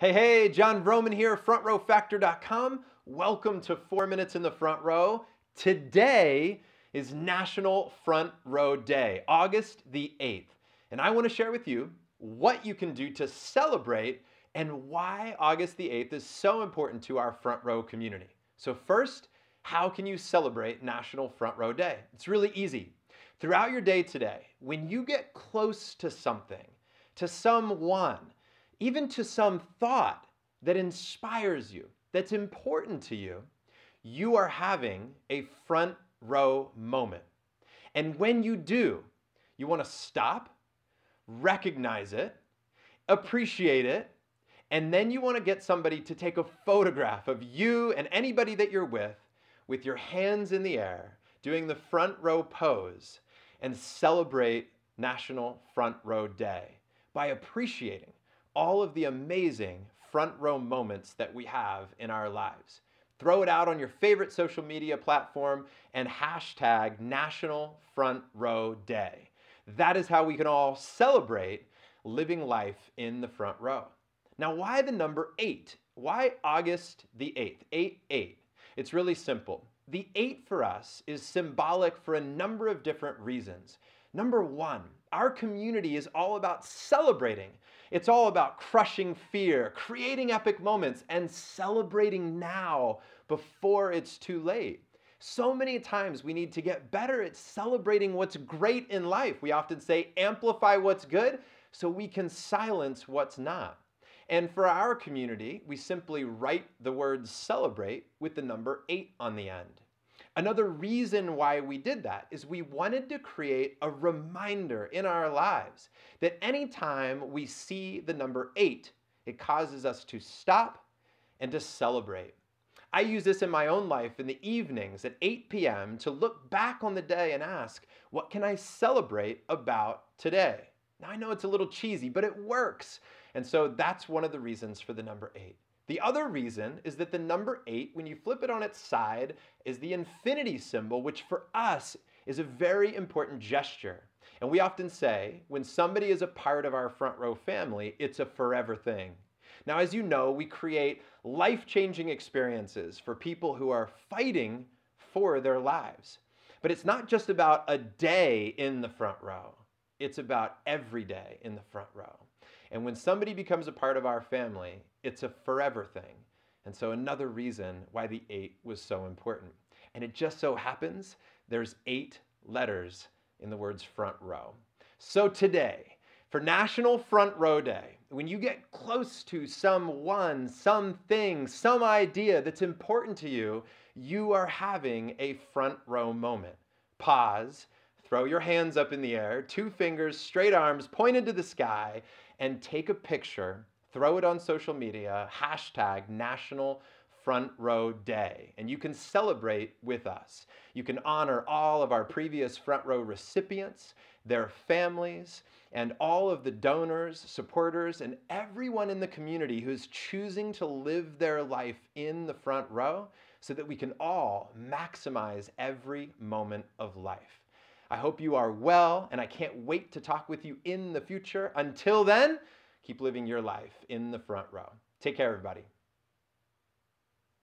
Hey, hey, Jon Vroman here, frontrowfactor.com. Welcome to 4 Minutes in the Front Row. Today is National Front Row Day, August the 8th. And I want to share with you what you can do to celebrate and why August the 8th is so important to our front row community. So, first, how can you celebrate National Front Row Day? It's really easy. Throughout your day today, when you get close to something, to someone, even to some thought that inspires you, that's important to you, you are having a front row moment. And when you do, you want to stop, recognize it, appreciate it, and then you want to get somebody to take a photograph of you and anybody that you're with with your hands in the air, doing the front row pose, and celebrate National Front Row Day by appreciating all of the amazing front row moments that we have in our lives. Throw it out on your favorite social media platform and hashtag National Front Row Day. That is how we can all celebrate living life in the front row. Now, why the number eight? Why August the 8th? 8 8. It's really simple. The eight for us is symbolic for a number of different reasons. Number one, our community is all about celebrating. It's all about crushing fear, creating epic moments, and celebrating now before it's too late. So many times we need to get better at celebrating what's great in life. We often say amplify what's good so we can silence what's not. And for our community, we simply write the word celebrate with the number eight on the end. Another reason why we did that is we wanted to create a reminder in our lives that anytime we see the number eight, it causes us to stop and to celebrate. I use this in my own life in the evenings at 8 p.m. to look back on the day and ask, what can I celebrate about today? Now I know it's a little cheesy, but it works. And so that's one of the reasons for the number eight. The other reason is that the number eight, when you flip it on its side, is the infinity symbol, which for us is a very important gesture. And we often say, when somebody is a part of our front row family, it's a forever thing. Now, as you know, we create life changing experiences for people who are fighting for their lives. But it's not just about a day in the front row, it's about every day in the front row. And when somebody becomes a part of our family, it's a forever thing. And so, another reason why the eight was so important. And it just so happens there's eight letters in the words front row. So, today, for National Front Row Day, when you get close to someone, something, some idea that's important to you, you are having a front row moment. Pause, throw your hands up in the air, two fingers, straight arms pointed to the sky, and take a picture, throw it on social media, hashtag National Front Row Day, and you can celebrate with us. You can honor all of our previous front row recipients, their families, and all of the donors, supporters, and everyone in the community who's choosing to live their life in the front row so that we can all maximize every moment of life. I hope you are well, and I can't wait to talk with you in the future. Until then, keep living your life in the front row. Take care, everybody.